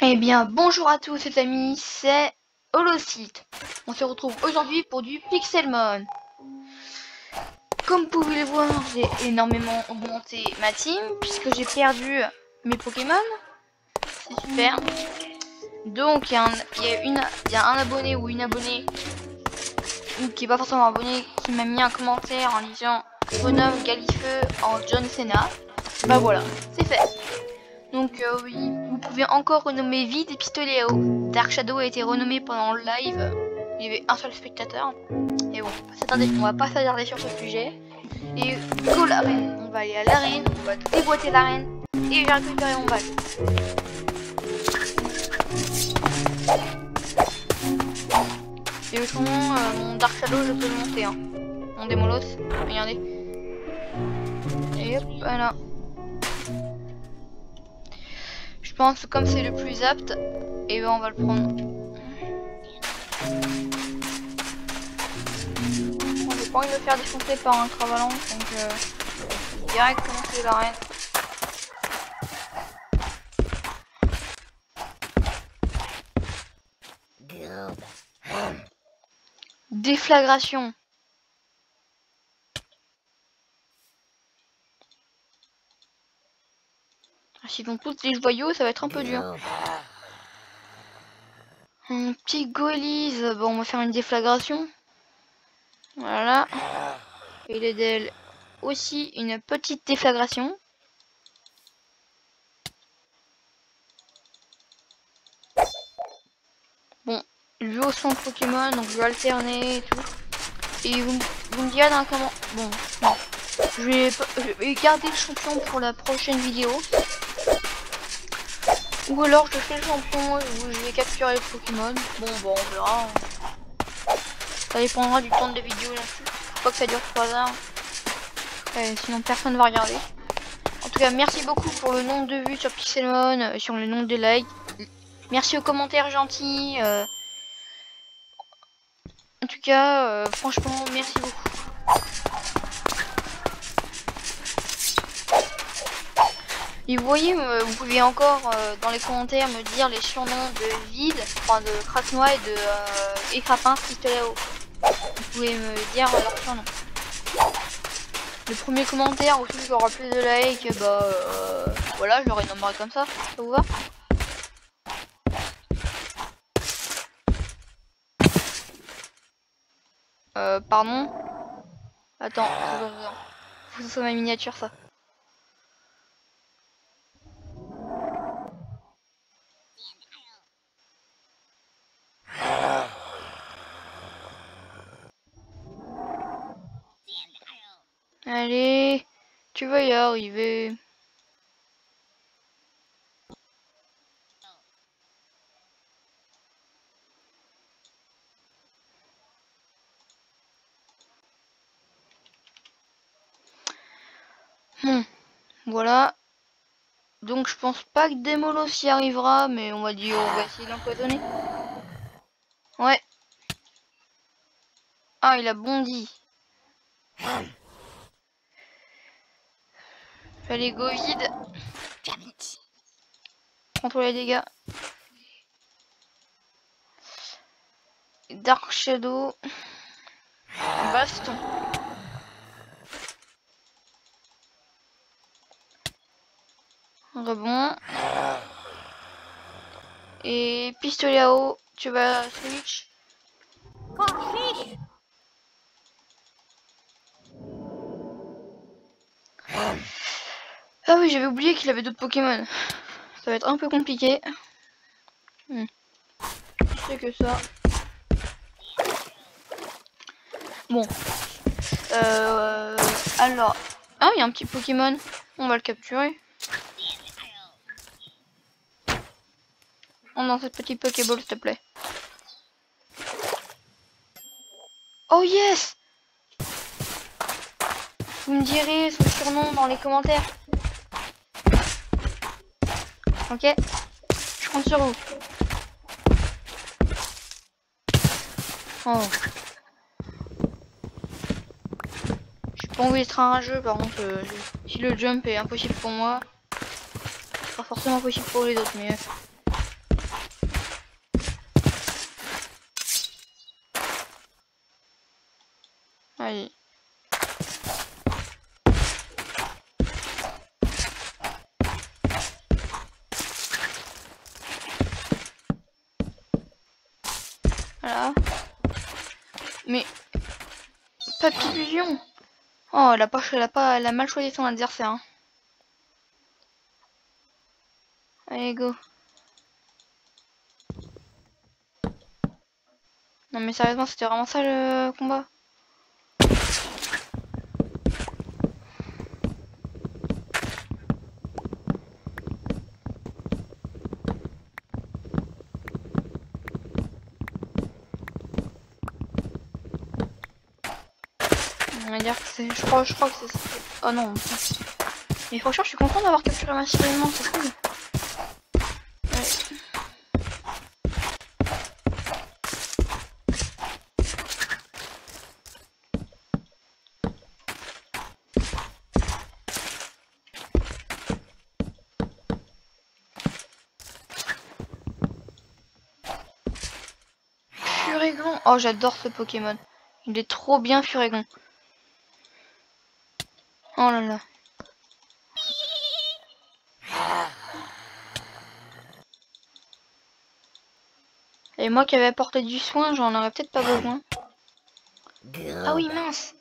Eh bien, bonjour à tous les amis, c'est Holocite. On se retrouve aujourd'hui pour du Pixelmon. Comme vous pouvez le voir, j'ai énormément augmenté ma team, puisque j'ai perdu mes Pokémon. C'est super. Donc, il y, a un, abonné ou une abonnée, qui est pas forcément abonné, qui m'a mis un commentaire en disant « Renomme Galifeu en John Cena ». Bah voilà, c'est fait. Donc euh, oui, vous pouvez encore renommer Vide et Pistolet haut. Dark Shadow a été renommé pendant le live. Il y avait un seul spectateur. Et bon, on va pas s'attarder sur ce sujet. Et go l'arène. On va aller à l'arène, on va déboîter l'arène. Et je vais récupérer mon bac. Et autrement, euh, mon Dark Shadow, je peux le monter. Hein. Mon Démolos, regardez. Et hop, voilà. Je pense comme c'est le plus apte, et ben on va le prendre. On j'ai pas envie de me faire défoncer par un cravalant, donc euh, direct commencer l'arène. Déflagration. S'ils vont tous les joyaux, ça va être un peu dur. Un petit golise. Bon, on va faire une déflagration. Voilà. Et les d'elle aussi une petite déflagration. Bon, je vais au centre Pokémon, donc je vais alterner et tout. Et vous, vous me direz dans comment... Bon, non. Je vais, je vais garder le champion pour la prochaine vidéo. Ou alors je fais le champion où je vais capturer le Pokémon. Bon, bon, on verra. Ça dépendra du temps de vidéo là-dessus. Faut pas que ça dure 3 heures. sinon personne va regarder. En tout cas, merci beaucoup pour le nombre de vues sur Pixelmon, euh, sur le nombre de likes. Merci aux commentaires gentils. Euh. En tout cas, euh, franchement, merci beaucoup. Vous voyez, euh, vous pouvez encore euh, dans les commentaires me dire les surnoms de Vide, enfin de Krasnois et de euh, Écrapin Pistolet Vous pouvez me dire leurs surnoms. Le premier commentaire ou celui qui plus de likes, bah euh, voilà, je leur nommerai comme ça. Ça vous va? Euh, pardon? Attends, faut que ce soit ma miniature ça. Allez, arriver. Bon, voilà. Donc je pense pas que Démolos y arrivera, mais on va dire on va essayer d'empoisonner. Ouais. Ah, il a bondi. Allez, go vide. Contre les dégâts. Dark Shadow. Baston. Rebond. Et pistolet à eau. Tu vas switch. Ah oui, j'avais oublié qu'il avait d'autres Pokémon. Ça va être un peu compliqué. Hmm. Je que ça. Bon. Euh, alors. Ah, il y a un petit Pokémon. On va le capturer. On dans cette petite Pokéball, s'il te plaît. Oh yes Vous me direz son surnom dans les commentaires ok Je compte sur vous. Oh. Je suis pas envie d'être un jeu, par contre, euh, si le jump est impossible pour moi, pas forcément possible pour les autres, mais... Euh. Allez. Mais... Papillon Oh, elle a, pas, elle, a pas, elle a mal choisi son adversaire. Hein. Allez, go. Non mais sérieusement, c'était vraiment ça le combat dire que c'est... Je crois, je crois que c'est... Oh non. Mais franchement, je suis content d'avoir capturé ma massivement, c'est cool. Furigon. Oh, j'adore ce Pokémon. Il est trop bien, Furigon. Oh. Et moi qui avais apporté du soin, j'en aurais peut-être pas besoin. Ah oui, mince.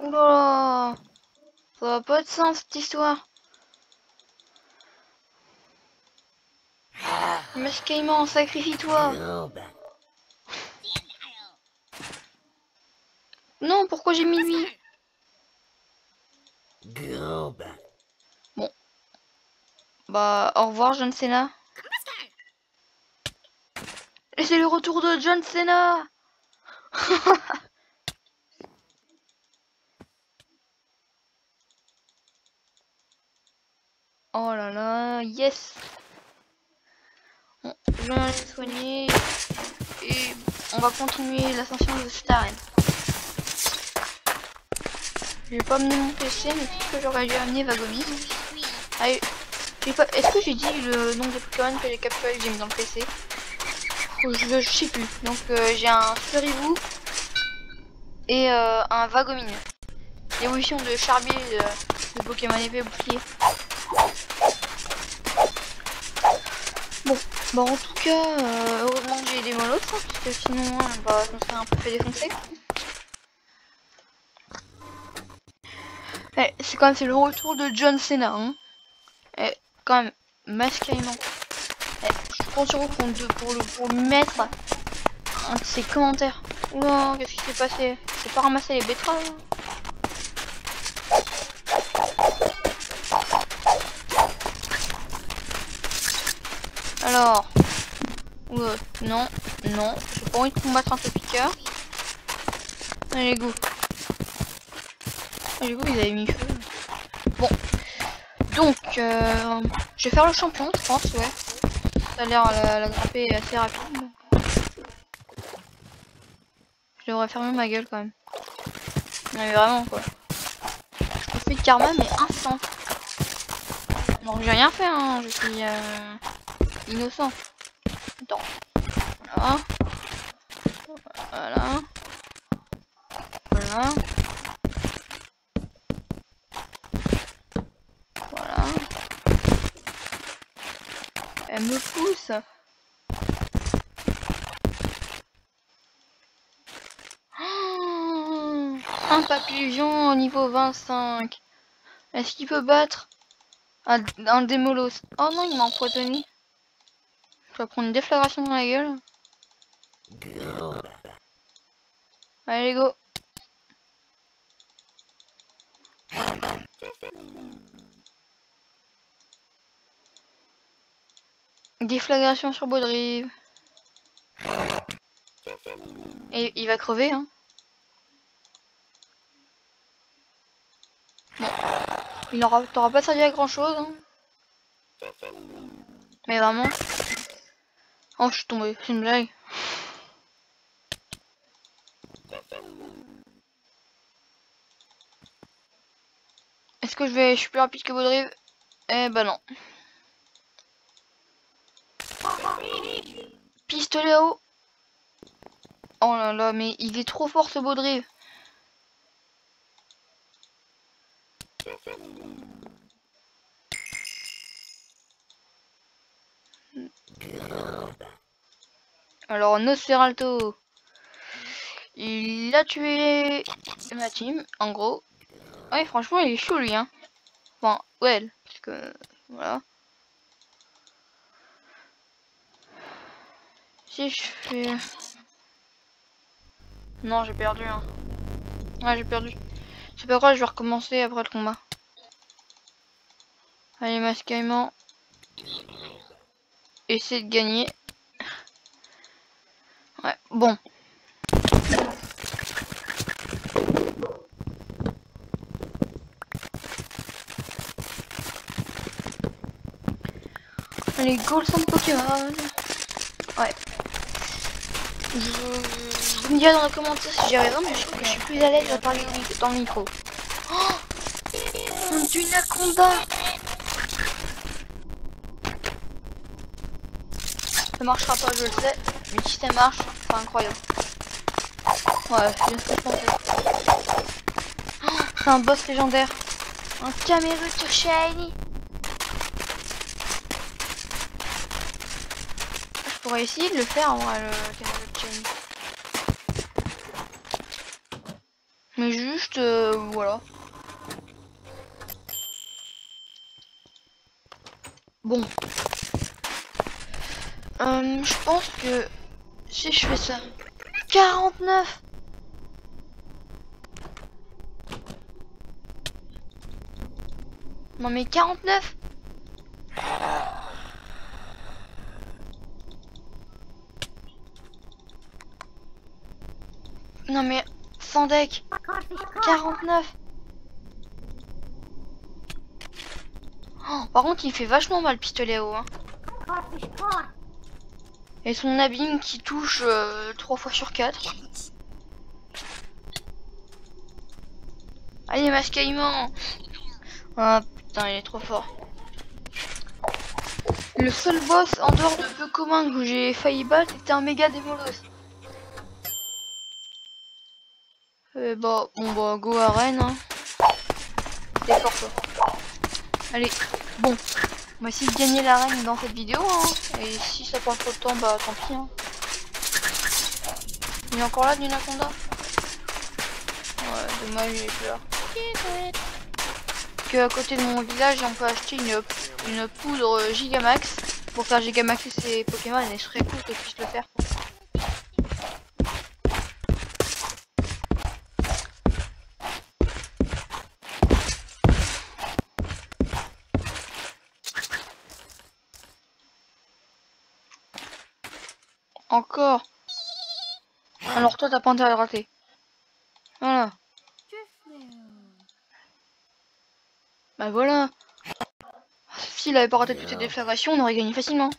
Oula Ça va pas de sens cette histoire. Mascaïman, sacrifie-toi Non, pourquoi j'ai mis lui? Bon. Bah, au revoir John Cena. Et c'est le retour de John Cena Oh là là, yes Bon, je vais aller soigner et on va continuer l'ascension de Staren. Je vais pas amener mon PC, mais peut-être que j'aurais dû amener Vagomis. Allez, est-ce que j'ai dit le nombre de Pokémon que j'ai capturé que j'ai mis dans le PC je, je sais plus. Donc euh, j'ai un Furibou et euh, un Vagomine. L'évolution de Charbier de, de Pokémon épée bouclier. Bon, bah en tout cas, euh, heureusement que j'ai des molos, hein, parce que sinon, hein, bah, je me serais un peu fait défoncer. C'est quand même c'est le retour de John Cena. Hein. Et eh, quand même, mascalement. Eh, je compte sur vous pour, pour, le, pour mettre un de ses commentaires. Oula, qu'est-ce qui s'est passé? J'ai pas ramassé les betteraves Alors, euh, non, non, j'ai pas envie de combattre un peu piqueur. Allez, go. Allez, go, ils avaient mis feu. Bon, donc, euh, je vais faire le champion, je pense, ouais. Ça a l'air la, la grimper assez rapide. Je devrais fermer ma gueule quand même. Mais vraiment quoi. Je fais de karma mais instant. Donc j'ai rien fait hein, je suis... Euh innocent. Attends. Voilà. Voilà. Voilà. Elle me pousse. Oh un papillon au niveau 25. Est-ce qu'il peut battre un, un démolos Oh non, il m'a empoisonné. Je vais prendre une déflagration dans la gueule. Allez, go. Déflagration sur Baudrive. Et il va crever, hein. Il n'aura pas servi à grand chose, hein. Mais vraiment. Oh, je suis tombé, c'est une blague. Est-ce que je vais, je suis plus rapide que Baudrive? Eh ben non. pistolet eau. Oh là là, mais il est trop fort ce Baudrive. Alors, Nosferalto. Il a tué ma team, en gros. Ouais, franchement, il est chaud, lui, hein. Enfin, ouais, parce que... Voilà. Si je fais... Non, j'ai perdu, hein. Ouais, j'ai perdu. C'est pas grave, je vais recommencer après le combat. Allez, mascaillement. Essayer de gagner. Ouais, bon. Allez, go le centre Pokémon. Ouais. Je... Vous me direz dans les commentaires si j'ai raison, mais je je suis plus à l'aise à parler dans le micro. Oh On tue une Anaconda Ça marchera pas, je le sais. Mais si ça marche, c'est incroyable. Ouais, je pensais. Oh, c'est un boss légendaire. Un Camerupt Shiny. Je pourrais essayer de le faire en le Camerupt Shiny. Mais juste, euh, voilà. Bon. Euh, je pense que si je fais ça. 49 Non mais 49 Non mais sans deck 49 oh, Par contre il fait vachement mal pistolet haut hein. Et son abîme qui touche euh, 3 fois sur 4. Allez, mascaillement Ah putain, il est trop fort. Le seul boss en dehors de peu commun que j'ai failli battre, c'était un méga démolos. Euh, bah, bon bah, go. Hein. C'est fort quoi. Allez, bon. On va essayer de gagner l'arène dans cette vidéo. Hein. Et si ça prend trop de temps, bah tant pis. Hein. Il est encore là du Naconda Ouais, dommage, il est plus là. Que à côté de mon village, on peut acheter une, une poudre Gigamax pour faire Gigamax ses Pokémon et je serais cool que je puisse le faire. Encore. Alors toi, t'as pas intérêt à rater. Voilà. Bah voilà. S'il avait pas raté toutes ces déflagrations, on aurait gagné facilement.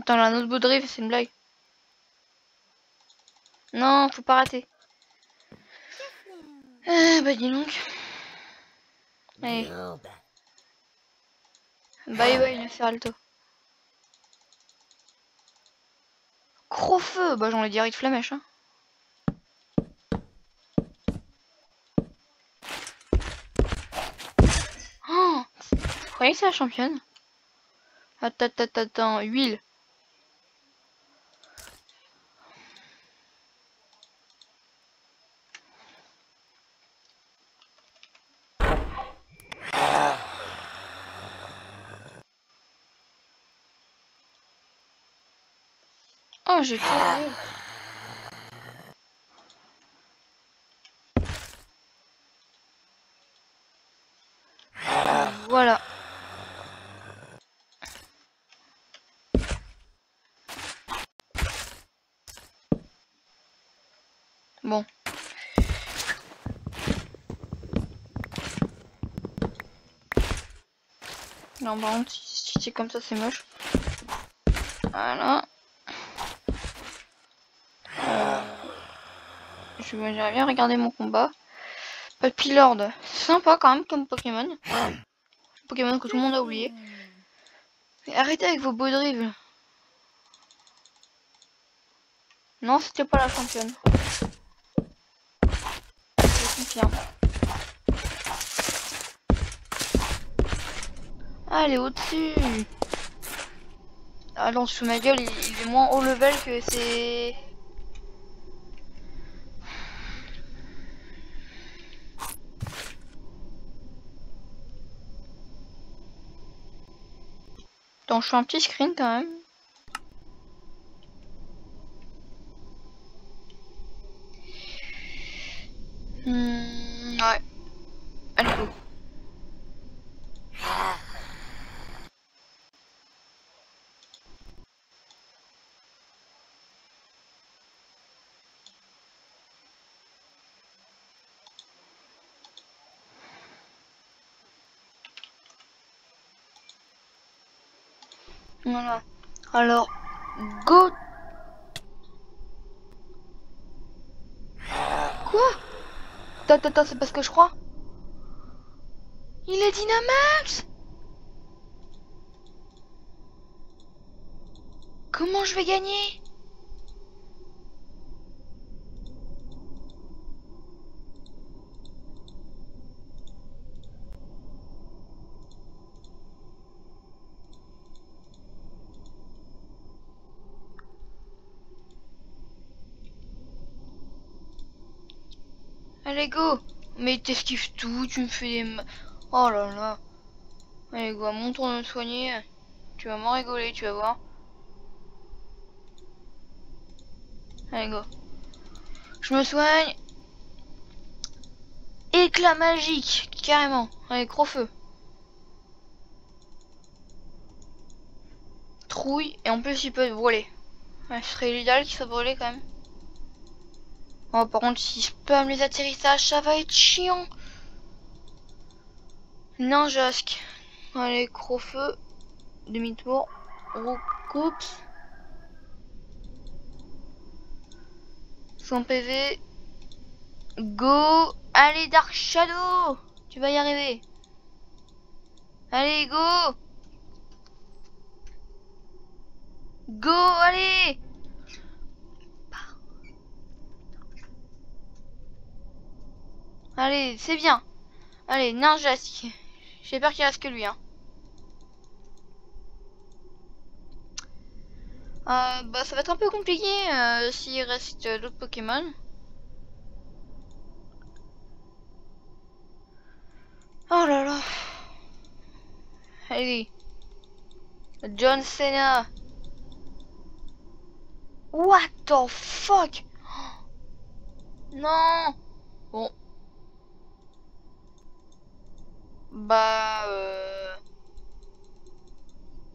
Attends, là, un autre c'est une blague. Non, faut pas rater. Eh bah dis donc. Allez. Bye bye, Neferalto. Gros feu Bah j'en ai direct flamèche. Hein. Oh Vous croyez que c'est la championne? Attends, attends, attends, huile. Oh, j'ai fait. Voilà. Bon. Non, par contre, si c'est comme ça, c'est moche. Voilà. J'aimerais bien regarder mon combat. Papilord, c'est sympa quand même comme Pokémon. Pokémon que tout le monde a oublié. Mais arrêtez avec vos beaux dribbles. Non, c'était pas la championne. Je. Ah, elle est au-dessus. Ah non, sous ma gueule, il est moins haut level que c'est... Je fais un petit screen quand même. Hmm, ouais. Allez, go. Alors, go. Quoi? Attends, attends, c'est parce que je crois. Il est Dynamax Comment je vais gagner? Allez go Mais t'esquives tout, tu me fais des... Oh là là Allez go, à mon tour de me soigner. Tu vas m'en rigoler, tu vas voir. Allez go. Je me soigne. Éclat magique, carrément. Allez, gros feu. Trouille, et en plus il peut brûler. Ouais, ce serait l'idéal qu'il soit brûlé quand même. Oh, par contre, si je spam les atterrissages, ça va être chiant. Ninjasque. Allez, gros feu. Demi-tour. Recoupe. 100 PV. Go. Allez, Dark Shadow. Tu vas y arriver. Allez, go. Go, allez. Allez, c'est bien. Allez, Ninjasque. J'ai peur qu'il reste que lui. Hein. Euh, bah, ça va être un peu compliqué euh, s'il reste d'autres Pokémon. Oh là là. Allez. John Cena. What the fuck? Non Bon. Bah... Euh...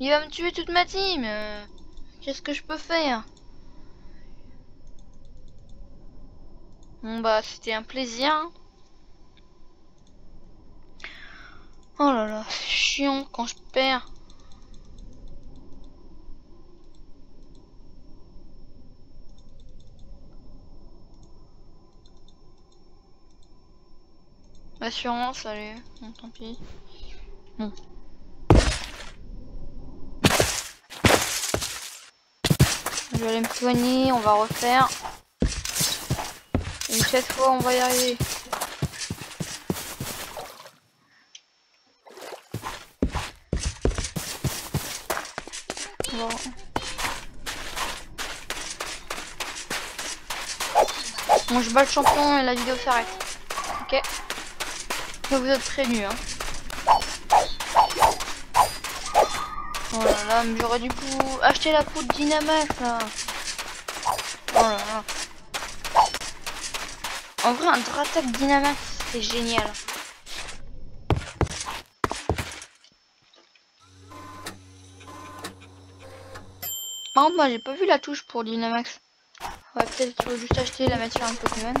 Il va me tuer toute ma team. euh. Qu'est-ce que je peux faire? Bon bah c'était un plaisir. hein. Oh là là, c'est chiant quand je perds. Assurance, allez, bon, tant pis. Bon. Je vais aller me soigner, on va refaire. Et cette fois, on va y arriver. Bon. Bon, je bats le champion et la vidéo s'arrête. Ok. Vous êtes prévenus, hein. Oh là là, mais j'aurais dû coup acheter la peau de Dynamax là. Oh là là. En vrai, un Dratak Dynamax, c'est génial. Par moi j'ai pas vu la touche pour Dynamax. Ouais, peut-être qu'il faut juste acheter la matière un Pokémon.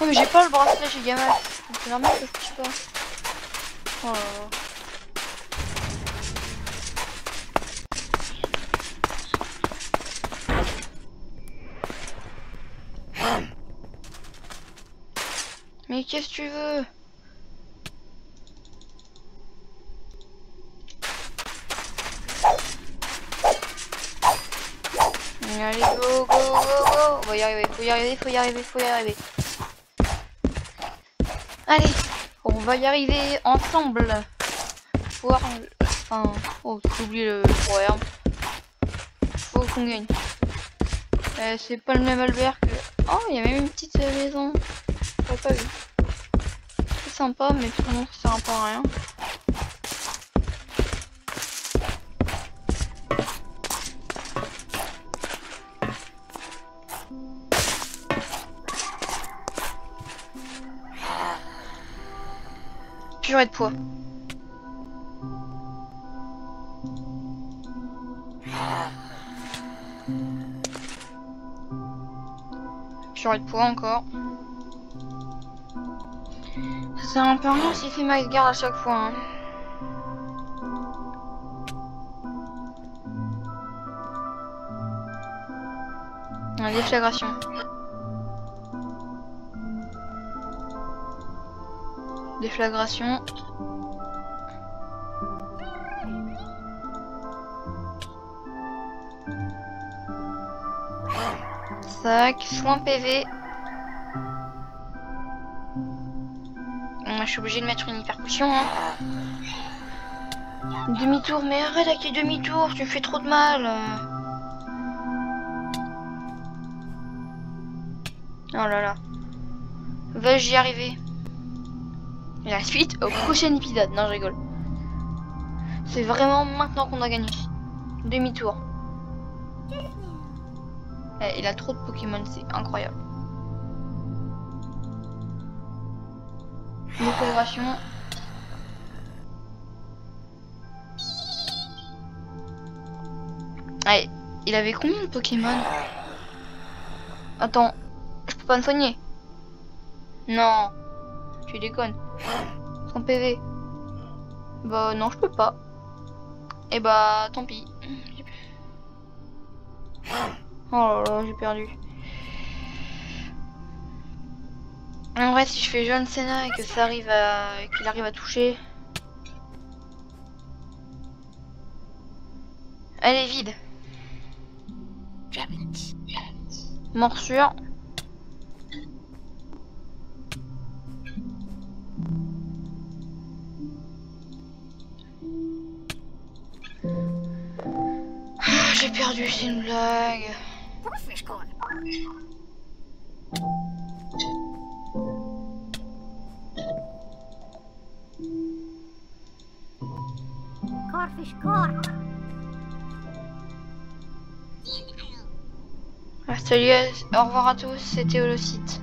Oh, mais j'ai pas le bracelet chez Gamax. Donc vraiment ça se touche pas. Oh. Mais qu'est-ce que tu veux? Allez, go, go, go, go On va y arriver, faut y arriver, faut y arriver, faut y arriver. Allez, on va y arriver ensemble. Pouvoir... Enfin... Oh, j'ai oublié le programme. Faut qu'on gagne. Euh, c'est pas le même Albert que... Oh, il y a même une petite maison. J'avais pas vu. C'est sympa, mais finalement ça sert un à rien. Purée de poids. Purée de poids encore. Sert un peu à rien s'il fait max garde à chaque fois. Hein. La déflagration. Déflagration. Sac, soin PV. Moi, je suis obligée de mettre une hyper potion. Hein. Demi-tour, mais arrête avec les demi-tours, tu fais trop de mal. Oh là là. Vais-je y arriver? La suite au prochain épisode. Non, je rigole. C'est vraiment maintenant qu'on a gagné. Demi-tour. Eh, il a trop de Pokémon, c'est incroyable. Décoration. Il avait combien de Pokémon? Attends, je peux pas me soigner. Non, tu déconnes. Son PV. Bah non, je peux pas. Et eh bah tant pis. Oh là là, j'ai perdu. En vrai, si je fais John Cena et que ça arrive à... qu'il arrive à toucher... Elle est vide. Morsure. J'ai perdu, c'est une blague. Ah, salut, au revoir à tous, c'était Holocite.